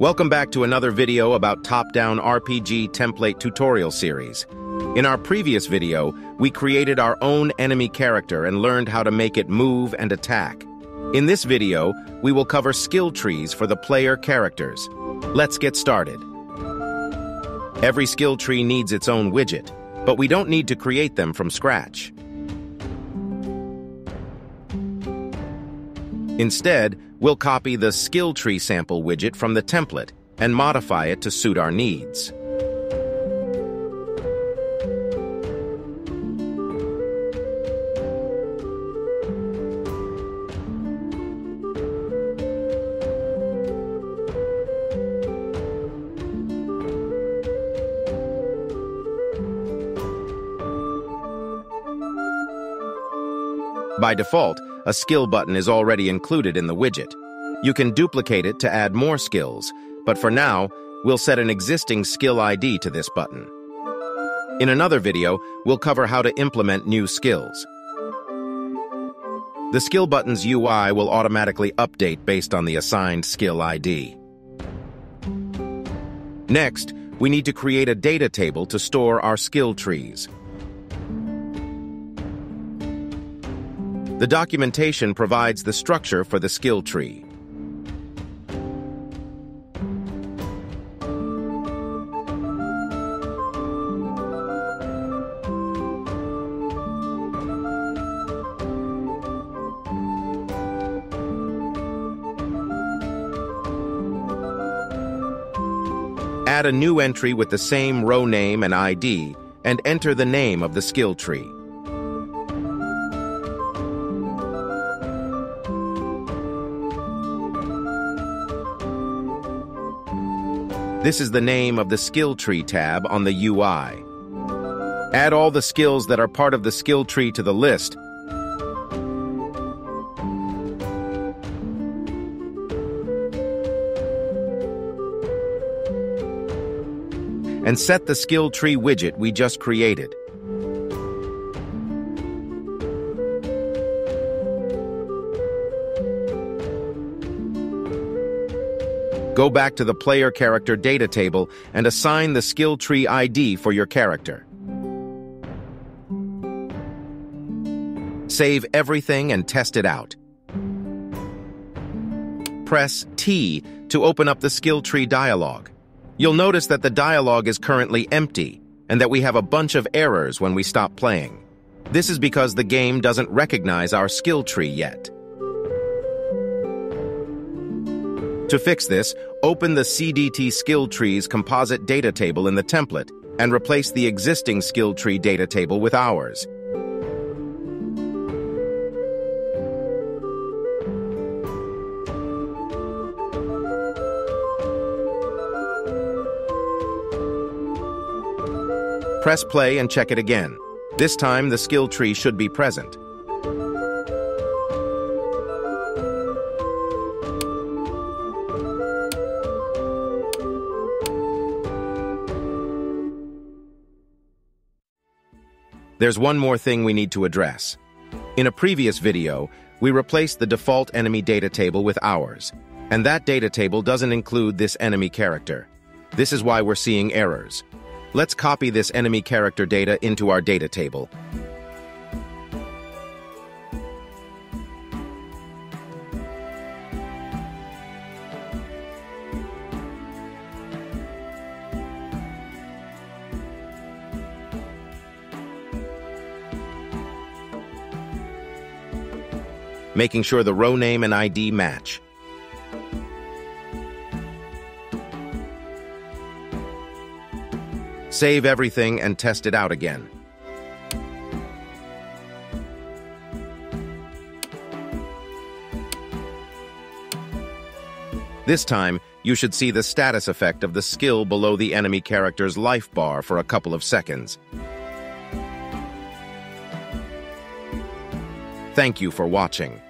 Welcome back to another video about top-down RPG template tutorial series. In our previous video, we created our own enemy character and learned how to make it move and attack. In this video, we will cover skill trees for the player characters. Let's get started. Every skill tree needs its own widget, but we don't need to create them from scratch. Instead, we'll copy the skill tree sample widget from the template and modify it to suit our needs. By default, a skill button is already included in the widget. You can duplicate it to add more skills, but for now, we'll set an existing skill ID to this button. In another video, we'll cover how to implement new skills. The skill button's UI will automatically update based on the assigned skill ID. Next, we need to create a data table to store our skill trees. The documentation provides the structure for the skill tree. Add a new entry with the same row name and ID, and enter the name of the skill tree. This is the name of the Skill Tree tab on the UI. Add all the skills that are part of the skill tree to the list. And set the skill tree widget we just created. Go back to the player character data table and assign the skill tree ID for your character. Save everything and test it out. Press T to open up the skill tree dialog. You'll notice that the dialog is currently empty and that we have a bunch of errors when we stop playing. This is because the game doesn't recognize our skill tree yet. To fix this, open the CDT Skill Trees composite data table in the template and replace the existing skill tree data table with ours. Press play and check it again. This time, the skill tree should be present. There's one more thing we need to address. In a previous video, we replaced the default enemy data table with ours, and that data table doesn't include this enemy character. This is why we're seeing errors. Let's copy this enemy character data into our data table. Making sure the row name and ID match. Save everything and test it out again. This time, you should see the status effect of the skill below the enemy character's life bar for a couple of seconds. Thank you for watching.